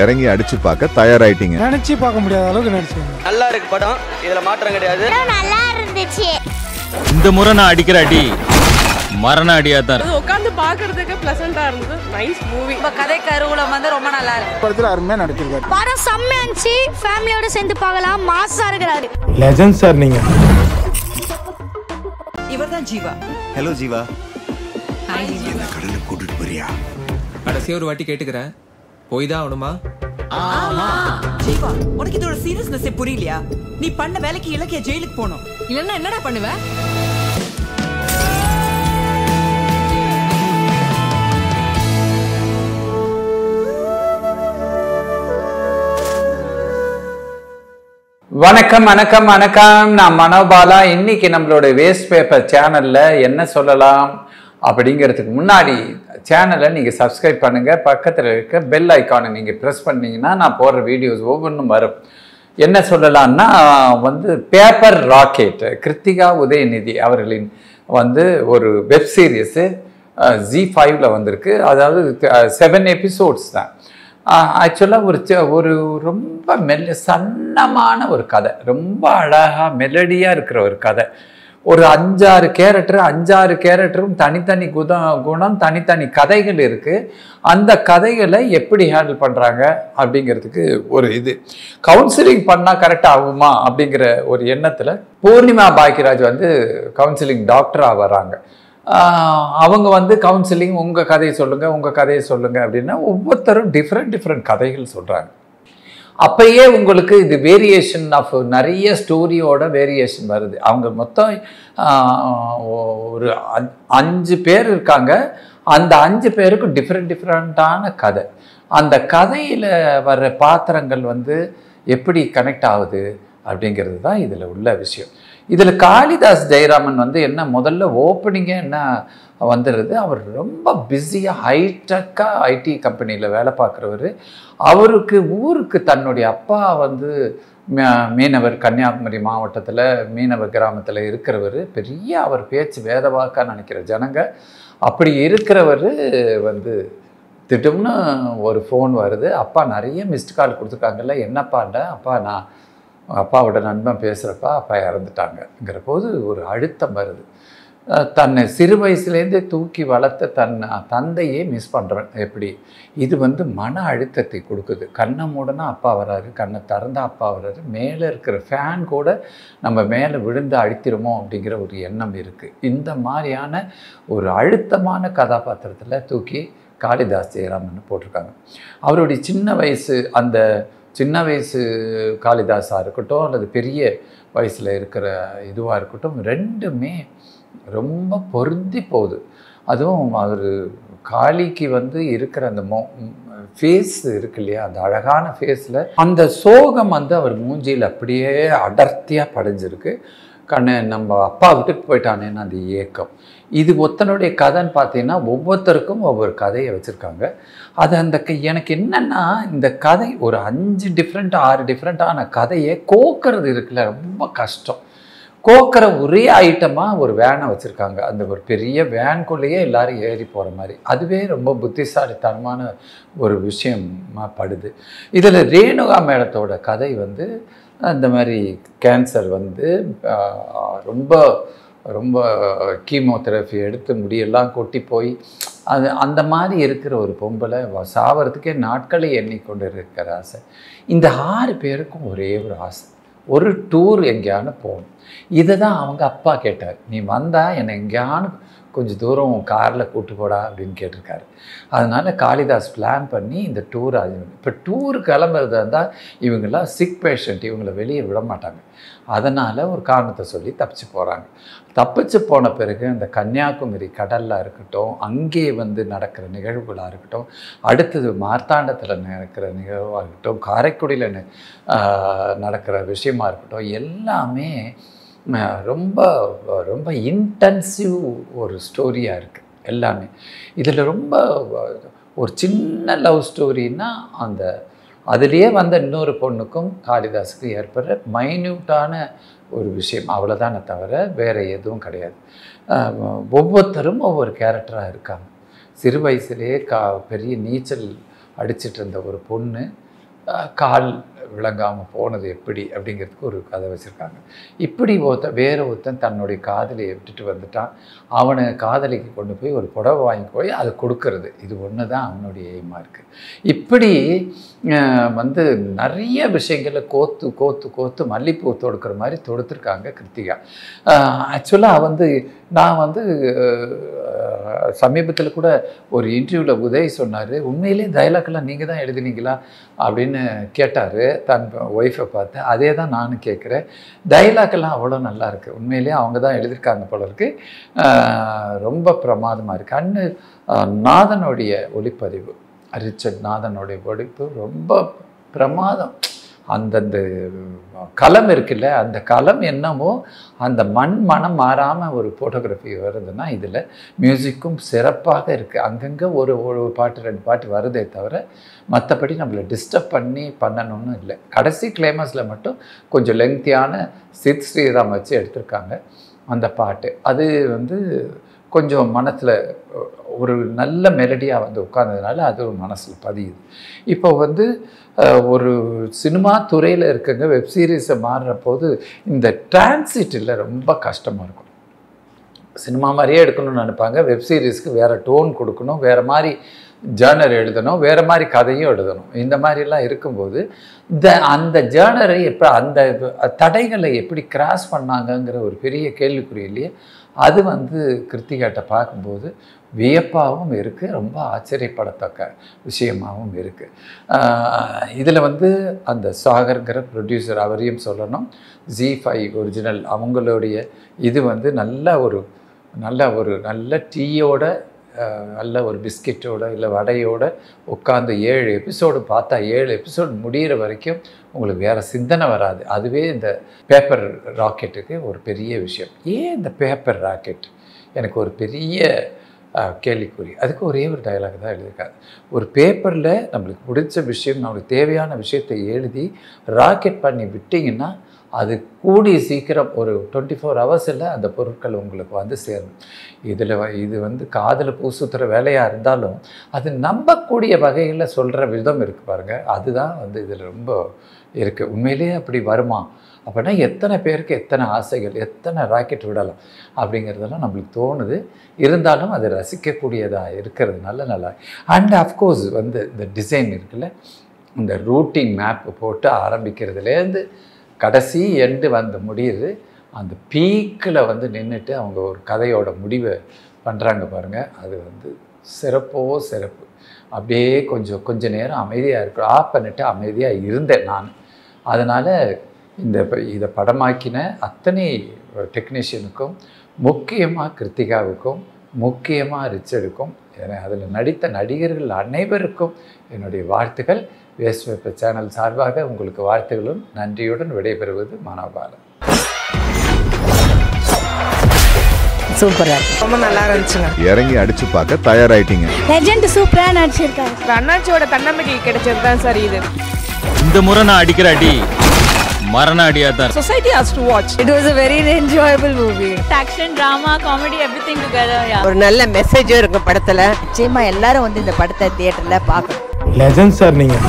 இறங்கி அடிச்சு பார்க்க தயாராயிட்டீங்க. நினைச்சு பார்க்க முடியாத அளவுக்கு நடிச்சிருங்க நல்லா இருக்கு படம். இதுல மாற்றம் கிடையாது. நல்லா இருந்துச்சு. இந்த முறை நான் அடிக்கிற அடி மரண அடியா தான் அது உட்காந்து பாக்குறதுக்கு பிளசண்டா இருந்தது. நைஸ் மூவி இப்ப கதை கருவூலம் வந்து ரொம்ப நல்லா இருக்கு. படத்தில் அருமையாக நடிச்சிருக்காரு. படம் செம்மையா இருந்துச்சு. ஃபேமிலியோட சேர்ந்து பார்க்கலாம். மாசா இருக்கிறாரு. லெஜண்ட் சார் நீங்க. இவர் தான் ஜீவா. ஹலோ ஜீவா. கடைசியா ஒரு வாட்டி கேட்டுக்கிறேன். போய் தான் ஆகணுமா ஜீவா உனக்கு இதோட சீரியஸ்னஸ் புரியலையா? நீ பண்ண வேலைக்கு இலக்கிய ஜெயிலுக்கு போகணும். இல்லன்னா என்னடா பண்ணுவ? வணக்கம் வணக்கம் வணக்கம். நான் மனோபாலா. இன்னைக்கு நம்மளோட வேஸ்ட் பேப்பர் சேனல்ல என்ன சொல்லலாம்? அப்படிங்கிறதுக்கு முன்னாடி சேனலை நீங்கள் சப்ஸ்கிரைப் பண்ணுங்கள் பக்கத்தில் இருக்க பெல் ஐக்கானை நீங்கள் ப்ரெஸ் பண்ணிங்கன்னா நான் போடுற வீடியோஸ் ஒவ்வொன்றும் வரும். என்ன சொல்லலாம்னா வந்து பேப்பர் ராக்கெட் கிருத்திகா உதயநிதி அவர்களின் வந்து ஒரு வெப் சீரிஸு ஜி ஃபைவ்ல வந்திருக்கு. அதாவது செவன் எபிசோட்ஸ் தான். ஆக்சுவலாக ஒரு ஒரு ரொம்ப மெல்ல சன்னமான ஒரு கதை. ரொம்ப அழகாக மெலடியாக இருக்கிற ஒரு கதை. ஒரு அஞ்சாறு கேரக்டர் அஞ்சாறு கேரக்டரும் தனித்தனி குத குணம் தனித்தனி கதைகள் இருக்குது அந்த கதைகளை எப்படி ஹேண்டில் பண்ணுறாங்க அப்படிங்கிறதுக்கு ஒரு இது. கவுன்சிலிங் பண்ணால் கரெக்டாக ஆகுமா அப்படிங்கிற ஒரு எண்ணத்தில் பூர்ணிமா பாக்கியராஜ் வந்து கவுன்சிலிங் டாக்டராக வராங்க. அவங்க வந்து கவுன்சிலிங் உங்கள் கதையை சொல்லுங்கள் உங்கள் கதையை சொல்லுங்கள் அப்படின்னா ஒவ்வொருத்தரும் டிஃப்ரெண்ட் டிஃப்ரெண்ட் கதைகள் சொல்கிறாங்க அப்பயே உங்களுக்கு இது வேரியேஷன் ஆஃப் நிறைய ஸ்டோரியோட வேரியேஷன் வருது. அவங்க மொத்தம் ஒரு அஞ்சு பேர் இருக்காங்க. அந்த அஞ்சு பேருக்கும் டிஃப்ரெண்ட் டிஃப்ரெண்ட்டான கதை. அந்த கதையில் வர்ற பாத்திரங்கள் வந்து எப்படி கனெக்ட் ஆகுது அப்படிங்கிறது தான் இதில் உள்ள விஷயம். இதில் காளிதாஸ் ஜெயராமன் வந்து என்ன முதல்ல ஓப்பனிங்கே என்ன வந்துடுது அவர் ரொம்ப பிஸியாக ஹைடெக்காக ஐடி கம்பெனியில் வேலை பார்க்குறவர். அவருக்கு ஊருக்கு தன்னுடைய அப்பா வந்து மீனவர் கன்னியாகுமரி மாவட்டத்தில் மீனவர் கிராமத்தில் இருக்கிறவர். பெரிய அவர் பேச்சு வேதவாக்கா நினைக்கிற ஜனங்க. அப்படி இருக்கிறவர் வந்து திட்டம்னு ஒரு ஃபோன் வருது. அப்பா நிறைய மிஸ்டு கால் கொடுத்துருக்காங்கல்ல. என்னப்பாண்ட அப்பா நான் அப்பாவோட நண்பன் பேசுகிறப்பா அப்பா இறந்துட்டாங்கங்கிற போது ஒரு அழுத்தம் வருது. தன்னை சிறு வயசுலேருந்தே தூக்கி வளர்த்த தன் தந்தையே மிஸ் பண்ணுறேன் எப்படி? இது வந்து மன அழுத்தத்தை கொடுக்குது. கண்ணை மூடனா அப்பா வராரு கண்ணை திறந்தா அப்பா வராரு. மேலே இருக்கிற ஃபேன் கூட நம்ம மேலே விழுந்து அழுத்திடுமோ அப்படிங்கிற ஒரு எண்ணம் இருக்குது இந்த மாதிரியான ஒரு அழுத்தமான கதாபாத்திரத்தில் தூக்கி காளிதாஸ் ஜெயராமன் போட்டிருக்காங்க. அவருடைய சின்ன வயசு அந்த சின்ன வயசு காளிதாஸாக இருக்கட்டும் அல்லது பெரிய வயசில் இருக்கிற இதுவாக இருக்கட்டும் ரெண்டுமே ரொம்ப பொருந்தி போகுது. அதுவும் அவர் காளிக்கு வந்து இருக்கிற அந்த மோ ஃபேஸ் இருக்கு இல்லையா? அந்த அழகான ஃபேஸில் அந்த சோகம் வந்து அவர் மூஞ்சியில் அப்படியே அடர்த்தியாக படைஞ்சிருக்கு. கண்ணு நம்ம அப்பா விட்டுட்டு போயிட்டானேன்னு அந்த ஏக்கம். இது ஒத்தனுடைய கதைன்னு பார்த்தீங்கன்னா ஒவ்வொருத்தருக்கும் ஒவ்வொரு கதையை வச்சுருக்காங்க. அது அந்த க- எனக்கு என்னென்னா இந்த கதை ஒரு அஞ்சு டிஃப்ரெண்ட் ஆறு டிஃப்ரெண்ட்டான கதையை கோக்கிறது இருக்குல்ல ரொம்ப கஷ்டம். கோக்கிற ஒரே ஐட்டமாக ஒரு வேனை வச்சுருக்காங்க. அந்த ஒரு பெரிய வேன்குள்ளேயே எல்லாரும் ஏறி போகிற மாதிரி. அதுவே ரொம்ப புத்திசாலித்தனமான ஒரு விஷயமா படுது. இதில் ரேணுகா மேடத்தோட கதை வந்து அந்த மாதிரி கேன்சர் வந்து ரொம்ப ரொம்ப கீமோதெரபி எடுத்து முடியெல்லாம் கொட்டி போய் அது அந்த மாதிரி இருக்கிற ஒரு பொம்பளை சாவறதுக்கே நாட்களை எண்ணிக்கொண்டு இருக்கிற ஆசை. இந்த ஆறு பேருக்கும் ஒரே ஒரு ஆசை. ஒரு டூர் எங்கேயானு போகணும். இதை தான் அவங்க அப்பா கேட்டார். நீ வந்தால் என்னை எங்கேயானு கொஞ்சம் தூரம் காரில் கூட்டு போடா அப்படின்னு கேட்டிருக்காரு. அதனால் காளிதாஸ் பிளான் பண்ணி இந்த டூர் அது இப்போ டூர் கிளம்புறதா இருந்தால் இவங்கெல்லாம் சிக் பேஷண்ட் இவங்கள வெளியே விட மாட்டாங்க. அதனால் ஒரு காரணத்தை சொல்லி தப்பிச்சு போகிறாங்க தப்பிச்சு போன பிறகு அந்த கன்னியாகுமரி கடலில் இருக்கட்டும் அங்கே வந்து நடக்கிற நிகழ்வுகளாக இருக்கட்டும் அடுத்தது மார்த்தாண்டத்தில் நடக்கிற நிகழ்வாக இருக்கட்டும் காரைக்குடியில் ந- நடக்கிற விஷயமா இருக்கட்டும் எல்லாமே ரொம்ப ரொம்ப இன்டென்சிவ் ஒரு ஸ்டோரியாக இருக்குது எல்லாமே. இதில் ரொம்ப ஒரு சின்ன லவ் ஸ்டோரின்னா அந்த அதுலேயே வந்த இன்னொரு பொண்ணுக்கும் காளிதாஸுக்கும் ஏற்படுற மைன்யூட்டான ஒரு விஷயம். அவ்வளோதானே தவிர வேறு எதுவும் கிடையாது. ஒவ்வொருத்தரும் ஒவ்வொரு கேரக்டராக இருக்காங்க. சிறு வயசுலேயே கா பெரிய நீச்சல் அடிச்சிட்டு இருந்த ஒரு பொண்ணு கால் விளங்காமல் போனது எப்படி அப்படிங்கிறதுக்கு ஒரு கதை வச்சுருக்காங்க. இப்படி ஒருத்தன் வேறு ஒருத்தன் தன்னுடைய காதலியை விட்டுட்டு வந்துட்டான். அவனை காதலிக்கு கொண்டு போய் ஒரு புடவை வாங்கி போய் அதை கொடுக்கறது. இது ஒன்று தான் அவனுடைய எய்மாக இருக்குது இப்படி வந்து நிறைய விஷயங்களை கோத்து கோத்து கோத்து மல்லிப்பூ தொடுக்கிற மாதிரி தொடுத்துருக்காங்க கிருத்திகா. ஆக்சுவலாக வந்து நான் வந்து சமீபத்தில் கூட ஒரு இன்டர்வியூவில் உதய் சொன்னார் உண்மையிலே டைலாக்லாம் நீங்கள் தான் எழுதினீங்களா? அப்படின்னு கேட்டார் தன் ஒய்ஃபை பார்த்து. அதே தான் நானும் கேட்குறேன். டைலாக்லாம் அவ்வளோ நல்லா இருக்குது உண்மையிலேயே அவங்க தான் எழுதியிருக்காங்க போல இருக்கு. ரொம்ப பிரமாதமாக இருக்குது அண்ணு நாதனுடைய ஒளிப்பதிவு ரிச்சர்ட் நாதனுடைய ஒழிப்பு ரொம்ப பிரமாதம். அந்தந்த களம் இருக்குல்ல அந்த களம் என்னமோ அந்த மண் மனம் மாறாமல் ஒரு ஃபோட்டோகிராஃபி வருதுன்னா இதில் மியூசிக்கும் சிறப்பாக இருக்குது அங்கங்கே ஒரு ஒரு பாட்டு ரெண்டு பாட்டு வருதே தவிர மற்றபடி நம்மளை டிஸ்டர்ப் பண்ணி பண்ணணும்னு இல்லை. கடைசி கிளைமஸில் மட்டும் கொஞ்சம் லெங்க்தியான சித் ஸ்ரீராம் வச்சு எடுத்திருக்காங்க அந்த பாட்டு. அது வந்து கொஞ்சம் மனசில் ஒரு நல்ல மெலடியாக வந்து உட்கார்ந்ததுனால அது ஒரு மனசில் பதியுது. இப்போ வந்து ஒரு சினிமா துறையில் இருக்கங்க வெப் சீரிஸை மாறுற போது இந்த டிரான்சிட்டில் ரொம்ப கஷ்டமாக இருக்கும். சினிமா மாதிரியே எடுக்கணும்னு நினைப்பாங்க வெப் சீரிஸ்க்கு வேறு டோன் கொடுக்கணும் வேறு மாதிரி ஜேர்னர் எழுதணும் வேறு மாதிரி கதையும் எழுதணும். இந்த மாதிரிலாம் இருக்கும்போது இந்த அந்த ஜேர்னரை எப்போ அந்த தடைகளை எப்படி கிராஸ் பண்ணாங்கங்கிற ஒரு பெரிய கேள்விக்குறி இல்லையே? அது வந்து கிருத்திகாட்ட பார்க்கும்போது வியப்பாகவும் இருக்குது ரொம்ப ஆச்சரியப்படத்தக்க விஷயமாகவும் இருக்குது இதில் வந்து அந்த சாகர்ங்கிற ப்ரொடியூசர் அவரையும் சொல்லணும். ஜி ஃபைவ் ஒரிஜினல் அவங்களுடைய இது வந்து நல்ல ஒரு நல்ல ஒரு நல்ல டீயோட நல்ல ஒரு பிஸ்கெட்டோட இல்லை வடையோட உட்காந்து ஏழு எபிசோடு பார்த்தா ஏழு எபிசோடு முடிகிற வரைக்கும் உங்களுக்கு வேறு சிந்தனை வராது. அதுவே இந்த பேப்பர் ராக்கெட்டுக்கு ஒரு பெரிய விஷயம். ஏன் இந்த பேப்பர் ராக்கெட் எனக்கு ஒரு பெரிய கேள்விக்குறி. அதுக்கு ஒரே ஒரு டயலாக் தான் எழுதியிருக்காரு. ஒரு பேப்பரில் நம்மளுக்கு பிடிச்ச விஷயம் நம்மளுக்கு தேவையான விஷயத்தை எழுதி ராக்கெட் பண்ணி விட்டிங்கன்னா அது கூடி சீக்கிரம் ஒரு டுவெண்ட்டி ஃபோர் ஹவர்ஸில் அந்த பொருட்கள் உங்களுக்கு வந்து சேரும். இதில் இது வந்து காதில் பூ சுற்றுற வேலையாக இருந்தாலும் அது நம்பக்கூடிய வகையில் சொல்கிற விதம் இருக்குது பாருங்கள் அதுதான் வந்து இதில் ரொம்ப இருக்குது உண்மையிலேயே அப்படி வருமா? அப்படின்னா எத்தனை பேருக்கு எத்தனை ஆசைகள் எத்தனை ராக்கெட் விடலாம் அப்படிங்கிறதெல்லாம் நம்மளுக்கு தோணுது. இருந்தாலும் அது ரசிக்கக்கூடியதாக இருக்கிறதுனால நல்லா அண்ட் அஃப்கோர்ஸ் வந்து இந்த டிசைன் இருக்குல்ல இந்த ரூட்டிங் மேப் போட்டு ஆரம்பிக்கிறதுலேருந்து கடைசி எண்டு வந்து முடியுது. அந்த பீக்கில் வந்து நின்றுட்டு அவங்க ஒரு கதையோட முடிவை பண்ணுறாங்க பாருங்கள் அது வந்து சிறப்போ சிறப்பு. அப்படியே கொஞ்சம் கொஞ்ச நேரம் அமைதியாக இருக்கும் ஆஃப் பண்ணிட்டு அமைதியாக இருந்தேன் நான். அதனால் இந்த இதை படமாக்கின அத்தனை டெக்னீஷியனுக்கும் முக்கியமாக கிருத்திகாவுக்கும் முக்கியமாக ரிச்சர்டுக்கும் அதில் நடித்த நடிகர்கள் அனைவருக்கும் என்னுடைய வாழ்த்துக்கள். வேஸ்ட் பேப்பர் சேனல் சார்பாக உங்களுக்கு வாழ்த்துகளும் நன்றியுடன் விடைபெறுவது மனோபாலன். சூப்பரா ரொம்ப நல்லா இருந்துச்சுங்க. இறங்கி அடிச்சு பார்க்க தயாராயிட்டீங்க. லெஜெண்ட் சூப்பரா நடிச்சிருக்காரு. அண்ணாச்சியோட தன்னம்பிக்கை கிடைச்சது தான் சார் இது. இந்த முறை நான் அடிக்கிற அடி மரண அடியா தான் society has to watch it was a very enjoyable movie. Action drama comedy everything together யா ஒரு நல்ல மெசேஜும் இருக்கு படத்துல. நிச்சயமா எல்லாரும் வந்து இந்த படத்தை தியேட்டர்ல பார்க்கணும். லெஜண்ட் சார் நீங்கள்